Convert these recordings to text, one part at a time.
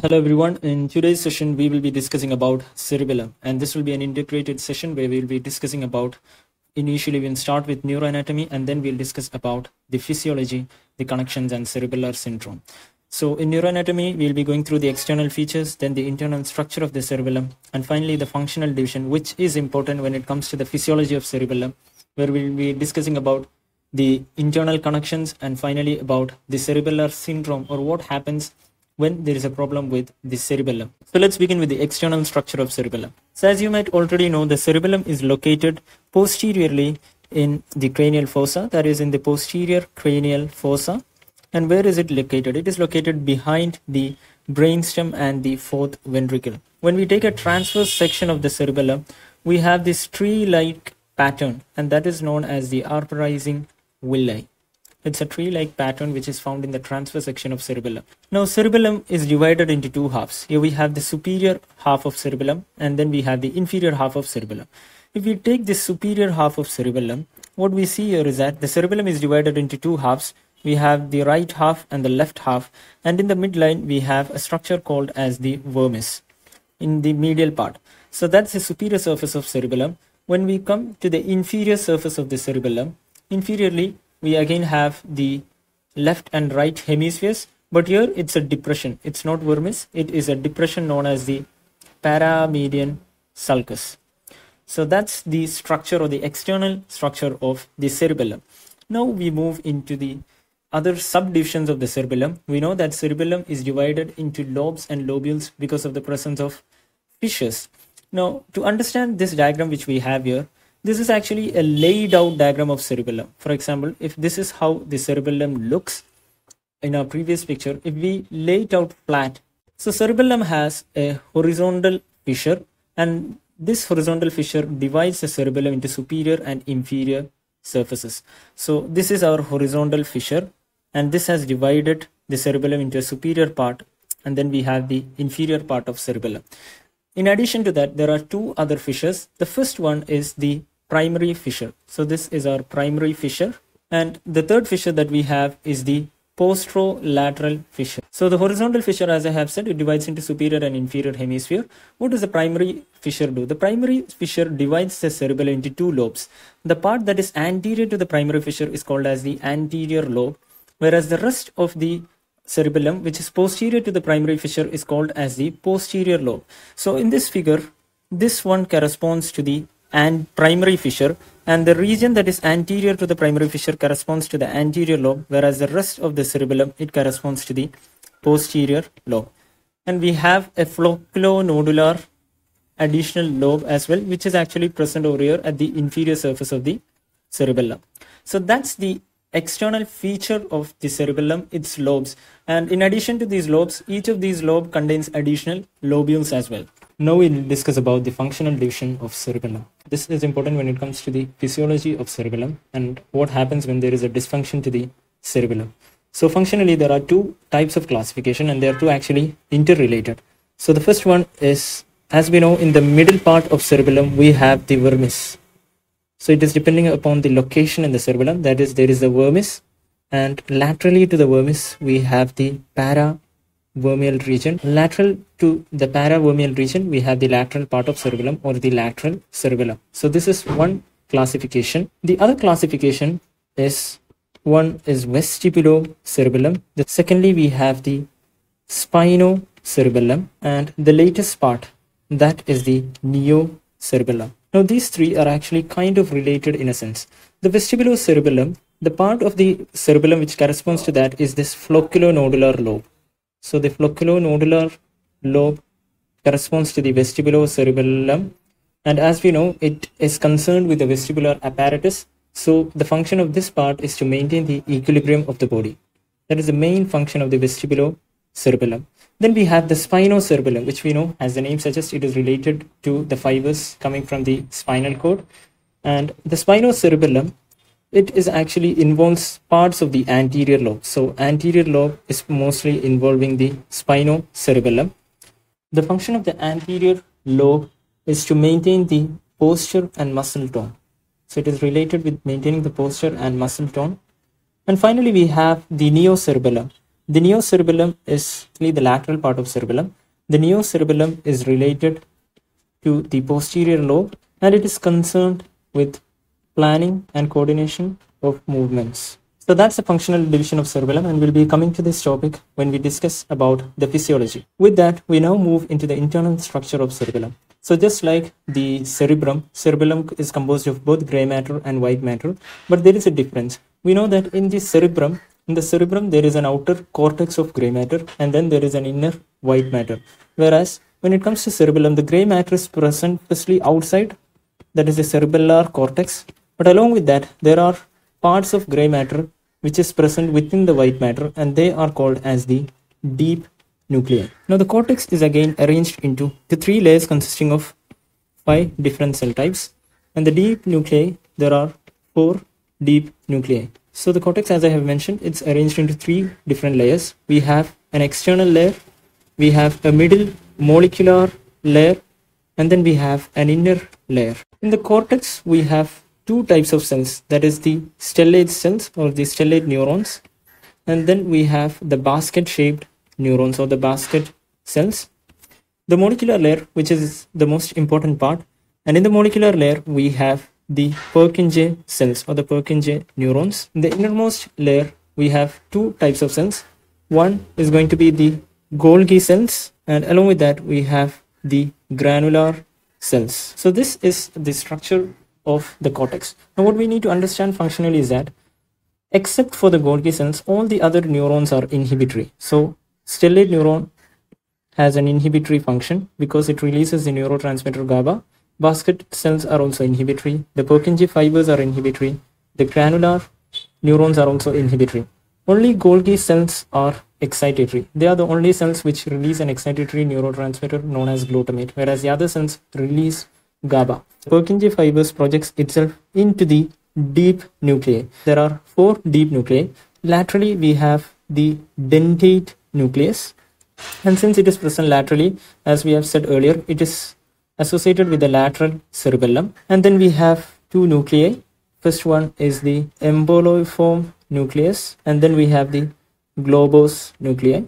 Hello everyone. In today's session, we will be discussing about cerebellum, and this will be an integrated session where we will be discussing about. Initially, we'll start with neuroanatomy, and then we'll discuss about the physiology, the connections, and cerebellar syndrome. So, in neuroanatomy, we'll be going through the external features, then the internal structure of the cerebellum, and finally the functional division, which is important when it comes to the physiology of cerebellum, where we'll be discussing about the internal connections and finally about the cerebellar syndrome or what happens when there is a problem with the cerebellum. So let's begin with the external structure of cerebellum. So as you might already know, the cerebellum is located posteriorly in the cranial fossa, that is in the posterior cranial fossa. And where is it located? It is located behind the brainstem and the fourth ventricle. When we take a transverse section of the cerebellum, we have this tree-like pattern, and that is known as the arbor vitae. It's a tree-like pattern which is found in the transverse section of cerebellum. Now cerebellum is divided into two halves. Here we have the superior half of cerebellum and then we have the inferior half of cerebellum. If we take the superior half of cerebellum, what we see here is that the cerebellum is divided into two halves. We have the right half and the left half and in the midline we have a structure called as the vermis in the medial part. So that's the superior surface of cerebellum. When we come to the inferior surface of the cerebellum, inferiorly we again have the left and right hemispheres but here it's a depression. It's not vermis. It is a depression known as the paramedian sulcus. So that's the structure or the external structure of the cerebellum. Now we move into the other subdivisions of the cerebellum. We know that cerebellum is divided into lobes and lobules because of the presence of fissures. Now to understand this diagram which we have here this is actually a laid out diagram of cerebellum. For example, if this is how the cerebellum looks in our previous picture, if we lay it out flat, so cerebellum has a horizontal fissure and this horizontal fissure divides the cerebellum into superior and inferior surfaces. So this is our horizontal fissure and this has divided the cerebellum into a superior part and then we have the inferior part of cerebellum. In addition to that, there are two other fissures. The first one is the primary fissure. So this is our primary fissure. And the third fissure that we have is the posterolateral fissure. So the horizontal fissure, as I have said, it divides into superior and inferior hemisphere. What does the primary fissure do? The primary fissure divides the cerebellum into two lobes. The part that is anterior to the primary fissure is called as the anterior lobe, whereas the rest of the cerebellum, which is posterior to the primary fissure, is called as the posterior lobe. So in this figure, this one corresponds to the and primary fissure and the region that is anterior to the primary fissure corresponds to the anterior lobe whereas the rest of the cerebellum it corresponds to the posterior lobe. And we have a flocculonodular additional lobe as well which is actually present over here at the inferior surface of the cerebellum. So that's the external feature of the cerebellum its lobes. And in addition to these lobes each of these lobe contains additional lobules as well now we'll discuss about the functional division of cerebellum. This is important when it comes to the physiology of cerebellum and what happens when there is a dysfunction to the cerebellum. So functionally there are two types of classification and they are two actually interrelated. So the first one is as we know in the middle part of cerebellum we have the vermis. So it is depending upon the location in the cerebellum that is there is the vermis and laterally to the vermis we have the para vermial region. Lateral to the paravermial region, we have the lateral part of cerebellum or the lateral cerebellum. So this is one classification. The other classification is one is vestibulocerebellum. The secondly, we have the spinocerebellum and the latest part that is the neocerebellum. Now these three are actually kind of related in a sense. The vestibulocerebellum, the part of the cerebellum which corresponds to that is this flocculonodular lobe. So the flocculonodular lobe corresponds to the vestibulocerebellum and as we know it is concerned with the vestibular apparatus. So the function of this part is to maintain the equilibrium of the body. That is the main function of the vestibulocerebellum then we have the spinocerebellum which we know as the name suggests it is related to the fibers coming from the spinal cord. And the spinocerebellum it is actually involves parts of the anterior lobe. So anterior lobe is mostly involving the spinocerebellum. The function of the anterior lobe is to maintain the posture and muscle tone. So it is related with maintaining the posture and muscle tone. And finally, we have the neocerebellum. The neocerebellum is the lateral part of cerebellum. The neocerebellum is related to the posterior lobe and it is concerned with planning and coordination of movements. So that's the functional division of cerebellum and we'll be coming to this topic when we discuss about the physiology. With that, we now move into the internal structure of cerebellum. So just like the cerebrum, cerebellum is composed of both gray matter and white matter, but there is a difference. We know that in the cerebrum, in the cerebrum, there is an outer cortex of gray matter and then there is an inner white matter. Whereas when it comes to cerebellum, the gray matter is present firstly outside, that is the cerebellar cortex. But along with that, there are parts of gray matter which is present within the white matter and they are called as the deep nuclei. Now the cortex is again arranged into the three layers consisting of five different cell types and the deep nuclei there are four deep nuclei. So the cortex, as I have mentioned, it's arranged into three different layers. We have an external layer, we have a middle molecular layer, and then we have an inner layer. In the cortex, we have two types of cells, that is the stellate cells or the stellate neurons, and then we have the basket-shaped neurons or the basket cells. The molecular layer, which is the most important part, and in the molecular layer, we have the Purkinje cells or the Purkinje neurons. In the innermost layer, we have two types of cells. One is going to be the Golgi cells and along with that we have the granular cells. So this is the structure of the cortex. Now what we need to understand functionally is that except for the Golgi cells, all the other neurons are inhibitory. So stellate neuron has an inhibitory function because it releases the neurotransmitter GABA Basket cells are also inhibitory. The Purkinje fibers are inhibitory. The granular neurons are also inhibitory. Only Golgi cells are excitatory. They are the only cells which release an excitatory neurotransmitter known as glutamate, whereas the other cells release GABA. Purkinje fibers projects itself into the deep nuclei. There are four deep nuclei. Laterally, we have the dentate nucleus. And since it is present laterally, as we have said earlier, it is associated with the lateral cerebellum. And then we have two nuclei. First one is the emboliform nucleus, and then we have the globose nuclei.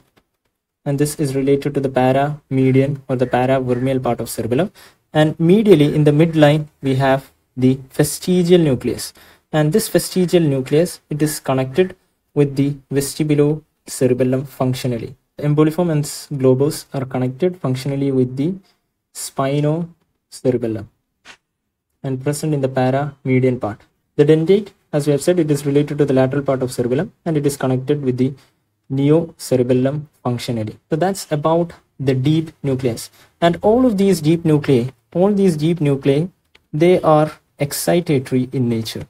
And this is related to the para-median or the para-vermial part of cerebellum. And medially in the midline, we have the fastigial nucleus. And this fastigial nucleus, it is connected with the vestibulocerebellum functionally. Emboliform and globose are connected functionally with the spinocerebellum and present in the para-median part. The dentate, as we have said, it is related to the lateral part of cerebellum and it is connected with the neocerebellum functionally. So that's about the deep nucleus. And all of these deep nuclei, all these deep nuclei, they are excitatory in nature.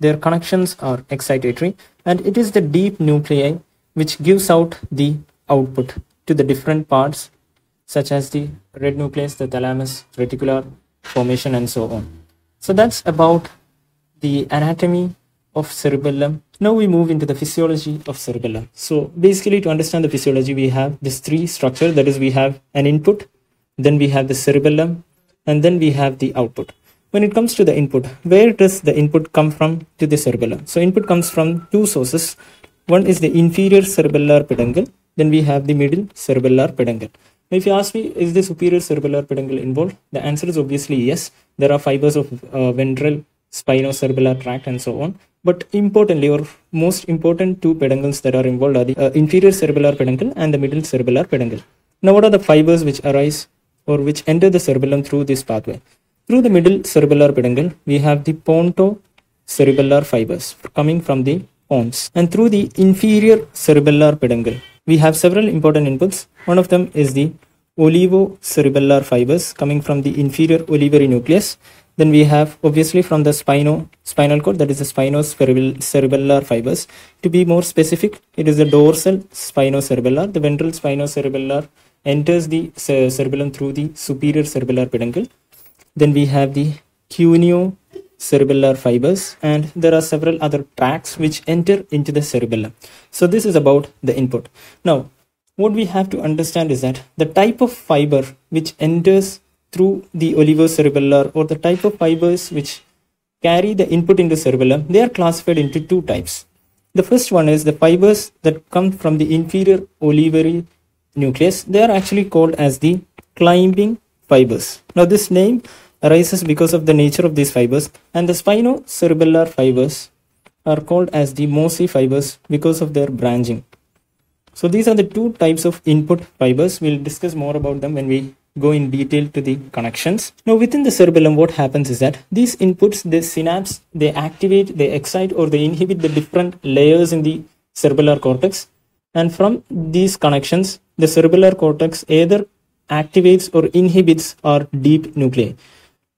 Their connections are excitatory and it is the deep nuclei which gives out the output to the different parts such as the red nucleus, the thalamus, reticular formation, and so on. So that's about the anatomy of cerebellum. Now we move into the physiology of cerebellum. So basically to understand the physiology, we have this three structure. That is, we have an input, then we have the cerebellum, and then we have the output. When it comes to the input, where does the input come from to the cerebellum? So input comes from two sources. One is the inferior cerebellar peduncle, then we have the middle cerebellar peduncle. If you ask me, is the superior cerebellar peduncle involved? The answer is obviously yes. There are fibers of uh, ventral spinocerebellar tract and so on. But importantly, or most important two peduncles that are involved are the uh, inferior cerebellar peduncle and the middle cerebellar peduncle. Now, what are the fibers which arise or which enter the cerebellum through this pathway? Through the middle cerebellar peduncle, we have the pontocerebellar fibers coming from the pons. And through the inferior cerebellar peduncle, we have several important inputs. One of them is the olivocerebellar fibers coming from the inferior olivary nucleus. Then we have obviously from the spino, spinal cord, that is the spinocerebellar fibers. To be more specific, it is the dorsal spinocerebellar. The ventral spinocerebellar enters the cerebellum through the superior cerebellar peduncle. Then we have the cuneo cerebellar fibers and there are several other tracts which enter into the cerebellum. So this is about the input. Now, what we have to understand is that the type of fiber which enters through the olivocerebellar or the type of fibers which carry the input into cerebellum, they are classified into two types. The first one is the fibers that come from the inferior olivary nucleus. They are actually called as the climbing fibers. Now this name arises because of the nature of these fibers and the spinocerebellar fibers are called as the mossy fibers because of their branching. So these are the two types of input fibers. We'll discuss more about them when we go in detail to the connections. Now within the cerebellum what happens is that these inputs, the synapse, they activate, they excite or they inhibit the different layers in the cerebellar cortex and from these connections the cerebellar cortex either activates or inhibits our deep nuclei.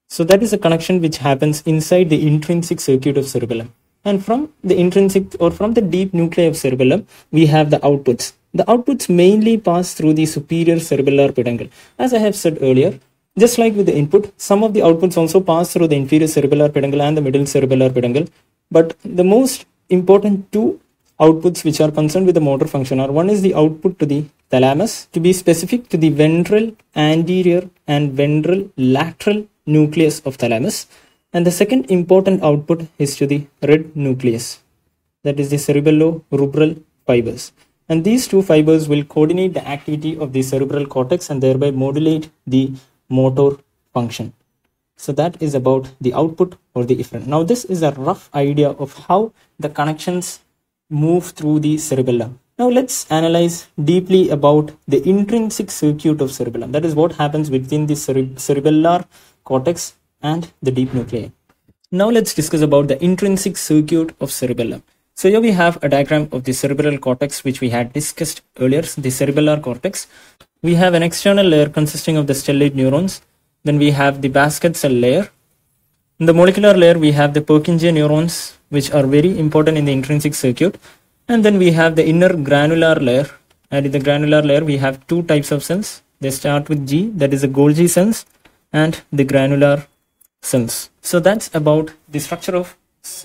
So that is a connection which happens inside the intrinsic circuit of cerebellum. And from the intrinsic or from the deep nuclei of cerebellum, we have the outputs. The outputs mainly pass through the superior cerebellar peduncle. As I have said earlier, just like with the input, some of the outputs also pass through the inferior cerebellar peduncle and the middle cerebellar peduncle. But the most important two outputs which are concerned with the motor function are one is the output to the thalamus to be specific to the ventral anterior and ventral lateral nucleus of thalamus. And the second important output is to the red nucleus that is the cerebello-rubral fibers. And these two fibers will coordinate the activity of the cerebral cortex and thereby modulate the motor function. So that is about the output or the efferent. Now this is a rough idea of how the connections move through the cerebellum now let's analyze deeply about the intrinsic circuit of cerebellum that is what happens within the cere cerebellar cortex and the deep nuclei. Now let's discuss about the intrinsic circuit of cerebellum. So here we have a diagram of the cerebral cortex which we had discussed earlier, the cerebellar cortex. We have an external layer consisting of the stellate neurons. Then we have the basket cell layer. In the molecular layer we have the Purkinje neurons which are very important in the intrinsic circuit. And then we have the inner granular layer. And in the granular layer we have two types of cells. They start with G that is the Golgi cells and the granular cells. So that's about the structure of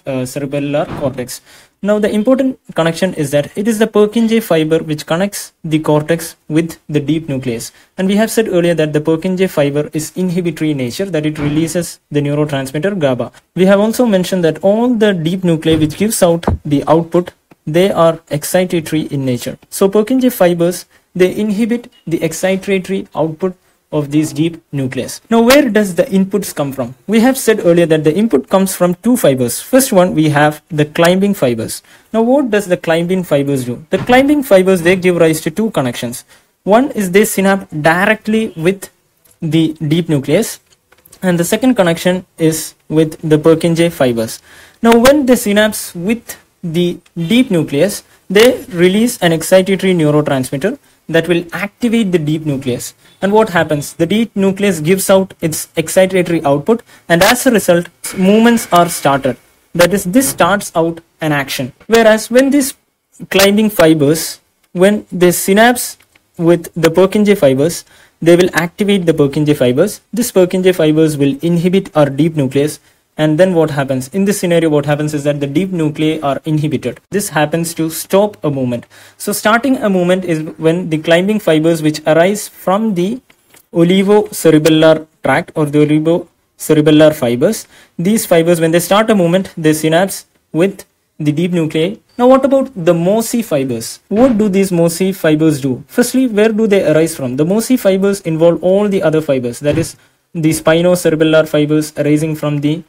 uh, cerebellar cortex. Now the important connection is that it is the Purkinje fiber which connects the cortex with the deep nucleus. And we have said earlier that the Purkinje fiber is inhibitory in nature, that it releases the neurotransmitter GABA. We have also mentioned that all the deep nuclei which gives out the output, they are excitatory in nature. So Purkinje fibers, they inhibit the excitatory output of these deep nucleus. Now where does the inputs come from? We have said earlier that the input comes from two fibers. First one we have the climbing fibers. Now what does the climbing fibers do? The climbing fibers they give rise to two connections. One is they synapse directly with the deep nucleus and the second connection is with the Purkinje fibers. Now when they synapse with the deep nucleus they release an excitatory neurotransmitter that will activate the deep nucleus. And what happens? The deep nucleus gives out its excitatory output and as a result, movements are started. That is, this starts out an action. Whereas when these climbing fibers, when they synapse with the Purkinje fibers, they will activate the Purkinje fibers. This Purkinje fibers will inhibit our deep nucleus and then what happens? In this scenario what happens is that the deep nuclei are inhibited. This happens to stop a movement. So starting a movement is when the climbing fibers which arise from the olivocerebellar tract or the olivocerebellar fibers these fibers when they start a movement they synapse with the deep nuclei. Now what about the mossy fibers? What do these mossy fibers do? Firstly where do they arise from? The mossy fibers involve all the other fibers that is the spinocerebellar fibers arising from the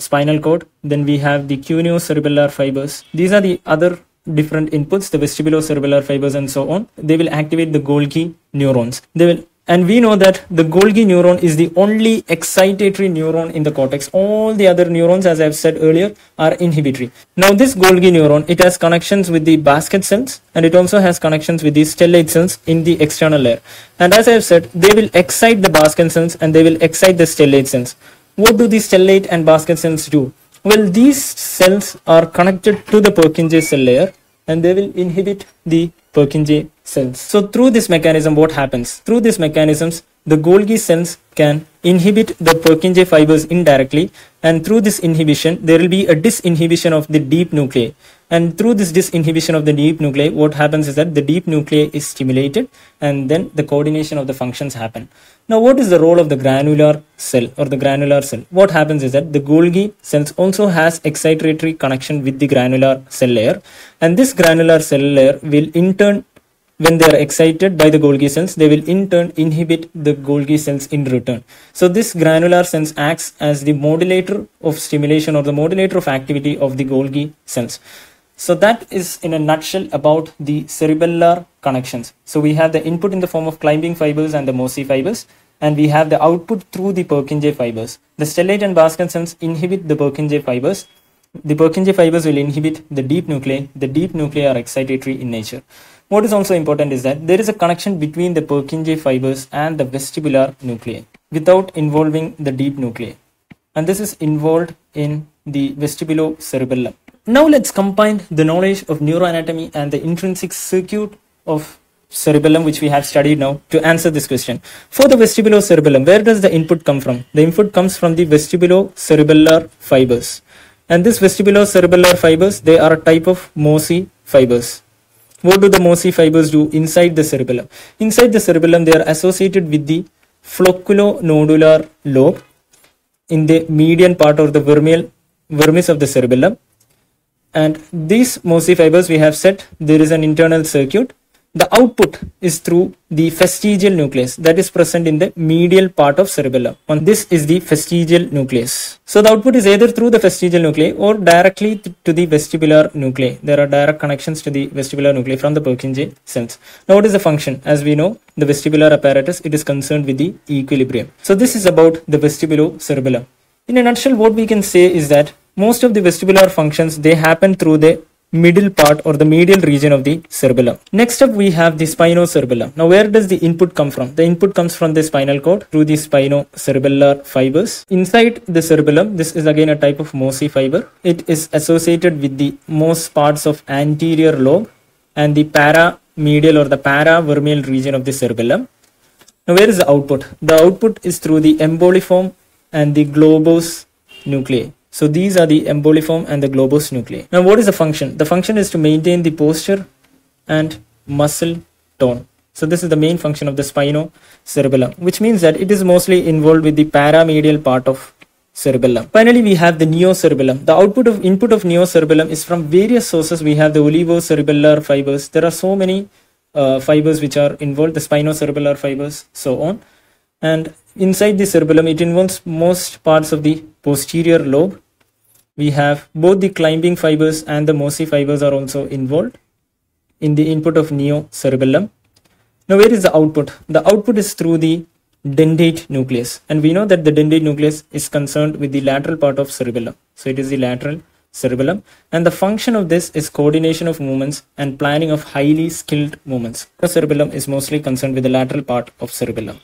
spinal cord. Then we have the cuneocerebellar fibers. These are the other different inputs, the vestibulocerebellar fibers and so on. They will activate the Golgi neurons. They will and we know that the Golgi neuron is the only excitatory neuron in the cortex. All the other neurons, as I've said earlier, are inhibitory. Now this Golgi neuron, it has connections with the basket cells and it also has connections with the stellate cells in the external layer. And as I've said, they will excite the basket cells and they will excite the stellate cells. What do these stellate and basket cells do? Well, these cells are connected to the Purkinje cell layer and they will inhibit the Purkinje cells. So through this mechanism, what happens? Through these mechanisms, the Golgi cells can inhibit the Purkinje fibers indirectly and through this inhibition, there will be a disinhibition of the deep nuclei. And through this disinhibition of the deep nuclei, what happens is that the deep nuclei is stimulated and then the coordination of the functions happen. Now, what is the role of the granular cell or the granular cell? What happens is that the Golgi cells also has excitatory connection with the granular cell layer and this granular cell layer will in turn when they are excited by the Golgi cells, they will in turn inhibit the Golgi cells in return. So this granular sense acts as the modulator of stimulation or the modulator of activity of the Golgi cells. So that is in a nutshell about the cerebellar connections. So we have the input in the form of climbing fibers and the mossy fibers and we have the output through the Purkinje fibers. The stellate and basket cells inhibit the Purkinje fibers. The Purkinje fibers will inhibit the deep nuclei. The deep nuclei are excitatory in nature. What is also important is that there is a connection between the Purkinje fibers and the vestibular nuclei without involving the deep nuclei. And this is involved in the vestibulocerebellum. Now let's combine the knowledge of neuroanatomy and the intrinsic circuit of cerebellum which we have studied now to answer this question. For the vestibulocerebellum, where does the input come from? The input comes from the vestibulocerebellar fibers. And this vestibulocerebellar fibers, they are a type of mossy fibers. What do the mossy fibers do inside the cerebellum? Inside the cerebellum, they are associated with the flocculonodular lobe in the median part of the vermial vermis of the cerebellum and these mossy fibers we have said there is an internal circuit. The output is through the fastigial nucleus that is present in the medial part of cerebellum. And this is the fastigial nucleus. So the output is either through the fastigial nuclei or directly to the vestibular nuclei. There are direct connections to the vestibular nuclei from the Purkinje cells. Now what is the function? As we know the vestibular apparatus it is concerned with the equilibrium. So this is about the vestibulocerebellum. In a nutshell what we can say is that most of the vestibular functions they happen through the middle part or the medial region of the cerebellum. Next up we have the spinocerebellum. Now where does the input come from? The input comes from the spinal cord through the spinocerebellar fibers. Inside the cerebellum this is again a type of mossy fiber. It is associated with the most parts of anterior lobe and the paramedial or the paravermial region of the cerebellum. Now where is the output? The output is through the emboliform and the globose nuclei. So these are the emboliform and the globose nuclei. Now what is the function? The function is to maintain the posture and muscle tone. So this is the main function of the spinocerebellum, which means that it is mostly involved with the paramedial part of cerebellum. Finally, we have the neocerebellum. The output of input of neocerebellum is from various sources. We have the olivocerebellar fibers. There are so many uh, fibers which are involved, the spinocerebellar fibers, so on. And inside the cerebellum, it involves most parts of the posterior lobe. We have both the climbing fibers and the mossy fibers are also involved in the input of neocerebellum. Now, where is the output? The output is through the dentate nucleus, and we know that the dentate nucleus is concerned with the lateral part of cerebellum. So, it is the lateral cerebellum, and the function of this is coordination of movements and planning of highly skilled movements. The cerebellum is mostly concerned with the lateral part of cerebellum.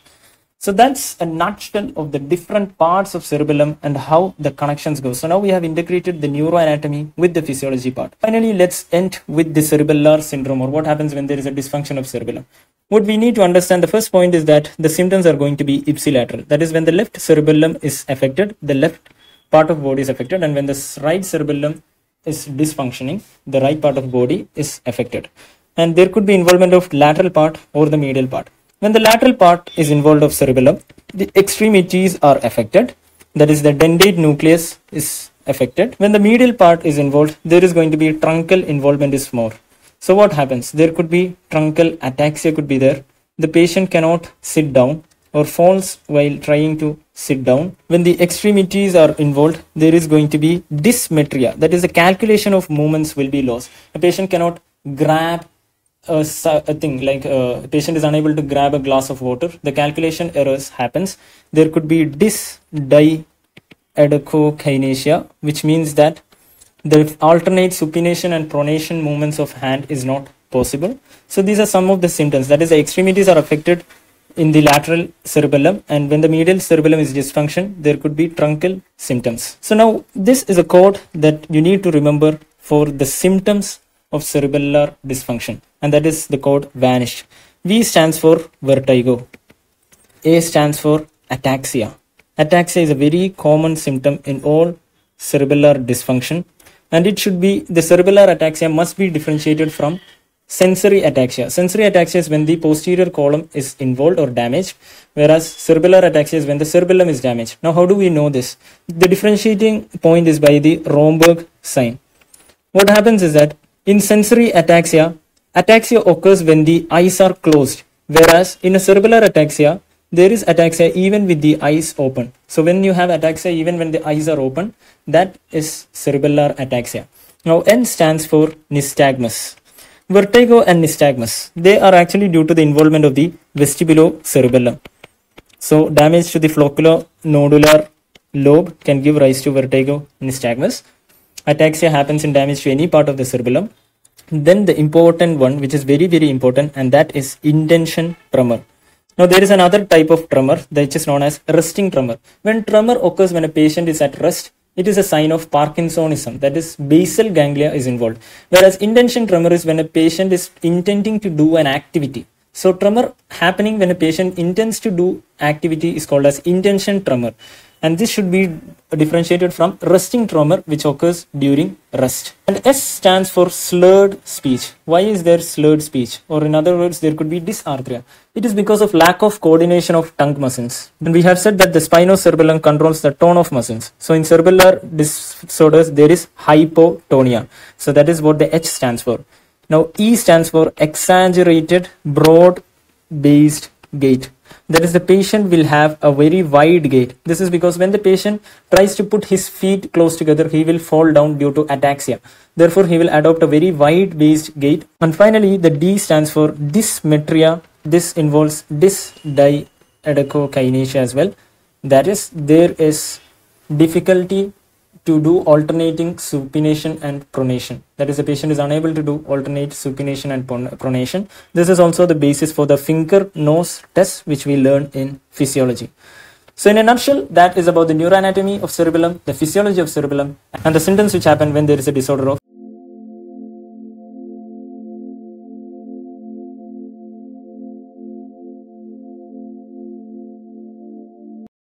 So that's a nutshell of the different parts of cerebellum and how the connections go. So now we have integrated the neuroanatomy with the physiology part. Finally, let's end with the cerebellar syndrome or what happens when there is a dysfunction of cerebellum. What we need to understand, the first point is that the symptoms are going to be ipsilateral. That is when the left cerebellum is affected, the left part of body is affected and when the right cerebellum is dysfunctioning, the right part of body is affected. And there could be involvement of lateral part or the medial part. When the lateral part is involved of cerebellum, the extremities are affected. That is the dentate nucleus is affected. When the medial part is involved, there is going to be truncal involvement is more. So what happens? There could be truncal ataxia could be there. The patient cannot sit down or falls while trying to sit down. When the extremities are involved, there is going to be dysmetria. That is the calculation of movements will be lost. A patient cannot grab a, a thing like uh, a patient is unable to grab a glass of water. The calculation errors happens. There could be dysdiadochokinesia which means that the alternate supination and pronation movements of hand is not possible. So these are some of the symptoms. That is the extremities are affected in the lateral cerebellum and when the medial cerebellum is dysfunction there could be truncal symptoms. So now this is a code that you need to remember for the symptoms of cerebellar dysfunction and that is the code vanished. V stands for vertigo. A stands for ataxia. Ataxia is a very common symptom in all cerebellar dysfunction and it should be the cerebellar ataxia must be differentiated from sensory ataxia. Sensory ataxia is when the posterior column is involved or damaged, whereas cerebellar ataxia is when the cerebellum is damaged. Now, how do we know this? The differentiating point is by the Romberg sign. What happens is that in sensory ataxia, ataxia occurs when the eyes are closed, whereas in a cerebellar ataxia, there is ataxia even with the eyes open. So when you have ataxia even when the eyes are open, that is cerebellar ataxia. Now N stands for nystagmus. Vertigo and nystagmus, they are actually due to the involvement of the vestibulocerebellum. So damage to the floccular nodular lobe can give rise to vertigo nystagmus. Ataxia happens in damage to any part of the cerebellum. Then the important one, which is very, very important, and that is intention tremor. Now there is another type of tremor that is known as resting tremor. When tremor occurs when a patient is at rest, it is a sign of Parkinsonism. That is, basal ganglia is involved. Whereas intention tremor is when a patient is intending to do an activity. So tremor happening when a patient intends to do activity is called as intention tremor and this should be differentiated from resting tremor which occurs during rest. And S stands for slurred speech. Why is there slurred speech? Or in other words, there could be dysarthria. It is because of lack of coordination of tongue muscles. And we have said that the spinocerebellum controls the tone of muscles. So in cerebellar disorders, there is hypotonia. So that is what the H stands for. Now E stands for exaggerated broad based gait that is the patient will have a very wide gait this is because when the patient tries to put his feet close together he will fall down due to ataxia. Therefore he will adopt a very wide based gait and finally the d stands for dysmetria. This involves dysdiadochokinesia as well. That is there is difficulty to do alternating supination and pronation. That is, the patient is unable to do alternate supination and pronation. This is also the basis for the finger nose test, which we learn in physiology. So, in a nutshell, that is about the neuroanatomy of cerebellum, the physiology of cerebellum, and the symptoms which happen when there is a disorder of